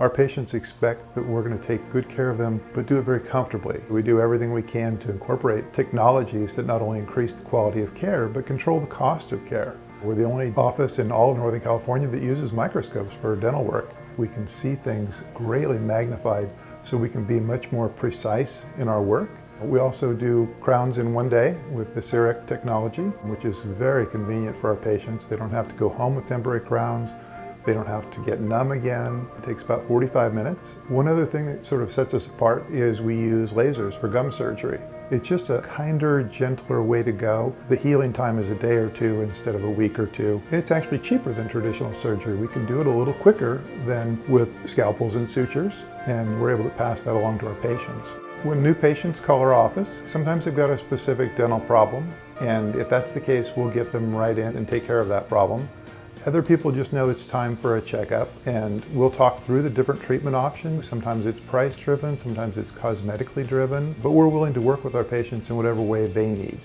Our patients expect that we're going to take good care of them, but do it very comfortably. We do everything we can to incorporate technologies that not only increase the quality of care, but control the cost of care. We're the only office in all of Northern California that uses microscopes for dental work. We can see things greatly magnified so we can be much more precise in our work. We also do crowns in one day with the CEREC technology, which is very convenient for our patients. They don't have to go home with temporary crowns. They don't have to get numb again. It takes about 45 minutes. One other thing that sort of sets us apart is we use lasers for gum surgery. It's just a kinder, gentler way to go. The healing time is a day or two instead of a week or two. It's actually cheaper than traditional surgery. We can do it a little quicker than with scalpels and sutures, and we're able to pass that along to our patients. When new patients call our office, sometimes they've got a specific dental problem, and if that's the case, we'll get them right in and take care of that problem. Other people just know it's time for a checkup and we'll talk through the different treatment options. Sometimes it's price driven, sometimes it's cosmetically driven, but we're willing to work with our patients in whatever way they need.